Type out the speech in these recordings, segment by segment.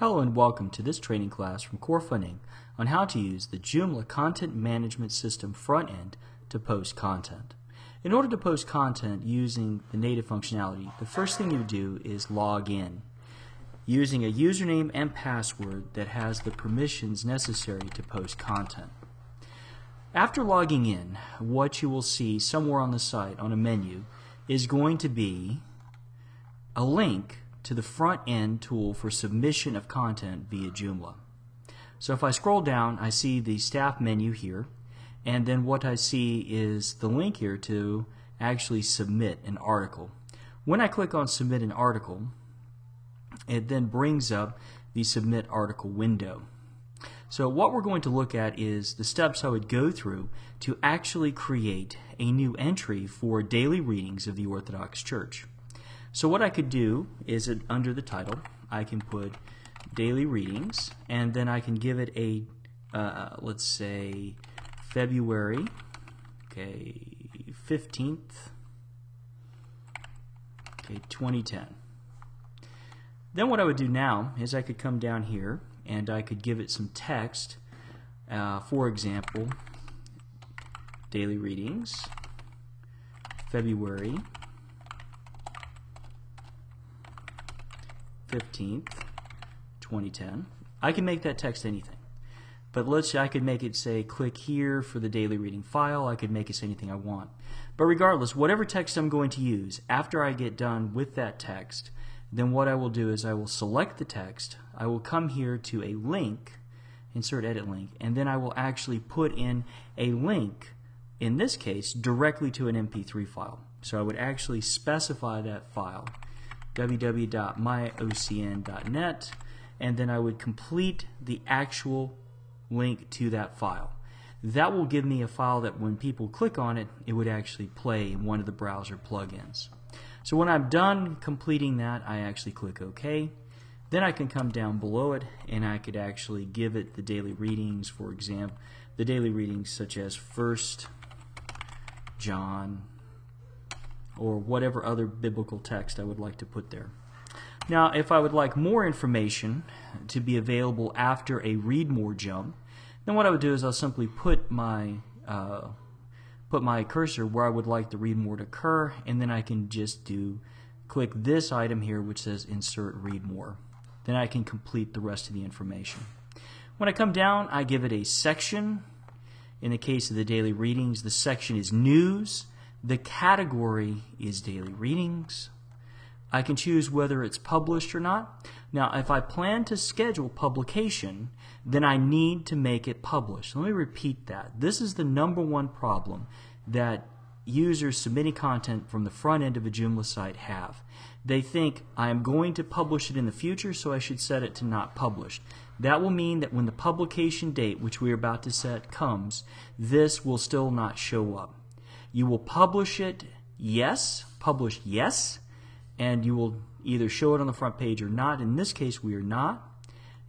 Hello and welcome to this training class from Core Funding on how to use the Joomla Content Management System front end to post content. In order to post content using the native functionality, the first thing you do is log in using a username and password that has the permissions necessary to post content. After logging in, what you will see somewhere on the site on a menu is going to be a link to the front end tool for submission of content via Joomla. So if I scroll down, I see the staff menu here, and then what I see is the link here to actually submit an article. When I click on submit an article, it then brings up the submit article window. So what we're going to look at is the steps I would go through to actually create a new entry for daily readings of the Orthodox Church. So what I could do is it, under the title, I can put daily readings, and then I can give it a, uh, let's say, February, okay, 15th, okay, 2010. Then what I would do now is I could come down here and I could give it some text. Uh, for example, daily readings, February 15th, 2010. I can make that text anything. But let's say I could make it say click here for the daily reading file. I could make it say anything I want. But regardless, whatever text I'm going to use, after I get done with that text, then what I will do is I will select the text. I will come here to a link, insert edit link, and then I will actually put in a link, in this case, directly to an MP3 file. So I would actually specify that file www.myocn.net, and then I would complete the actual link to that file. That will give me a file that when people click on it, it would actually play in one of the browser plugins. So when I'm done completing that, I actually click OK. Then I can come down below it and I could actually give it the daily readings, for example, the daily readings such as First John or whatever other biblical text I would like to put there. Now, if I would like more information to be available after a read more jump, then what I would do is I'll simply put my uh, put my cursor where I would like the read more to occur, and then I can just do click this item here which says insert read more. Then I can complete the rest of the information. When I come down, I give it a section. In the case of the daily readings, the section is news. The category is daily readings. I can choose whether it's published or not. Now, if I plan to schedule publication, then I need to make it published. Let me repeat that. This is the number one problem that users submitting content from the front end of a Joomla site have. They think, I am going to publish it in the future, so I should set it to not published. That will mean that when the publication date, which we are about to set, comes, this will still not show up. You will publish it, yes, publish yes, and you will either show it on the front page or not. In this case, we are not.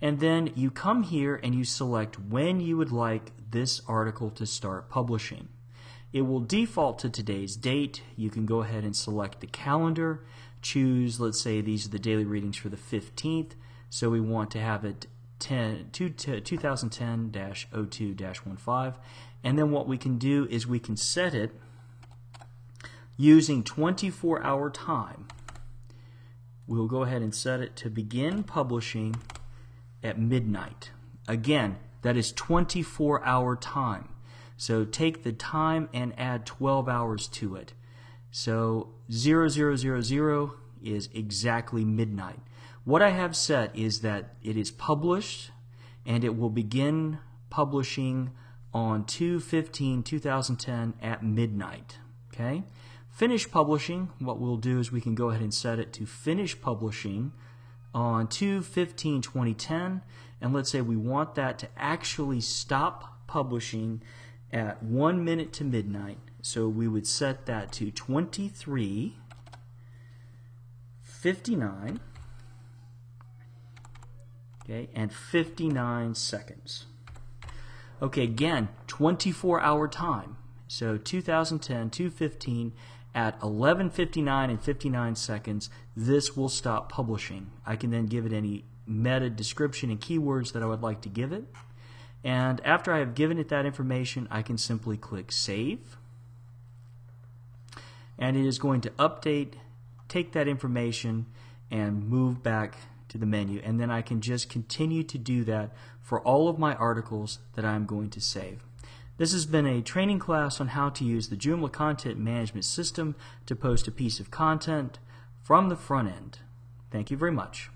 And then you come here and you select when you would like this article to start publishing. It will default to today's date. You can go ahead and select the calendar. Choose, let's say these are the daily readings for the 15th. So we want to have it 2010-02-15. And then what we can do is we can set it using 24 hour time. We'll go ahead and set it to begin publishing at midnight. Again, that is 24 hour time. So take the time and add 12 hours to it. So 0000 is exactly midnight. What I have set is that it is published and it will begin publishing on 2-15-2010 at midnight. Okay? Finish publishing, what we'll do is we can go ahead and set it to finish publishing on 2-15-2010 and let's say we want that to actually stop publishing at 1 minute to midnight. So we would set that to 23 59 okay and 59 seconds. Okay, again, 24 hour time. So 2010 215 at 11:59 and 59 seconds, this will stop publishing. I can then give it any meta description and keywords that I would like to give it. And after I have given it that information, I can simply click Save. And it is going to update, take that information, and move back to the menu. And then I can just continue to do that for all of my articles that I'm going to save. This has been a training class on how to use the Joomla Content Management System to post a piece of content from the front end. Thank you very much.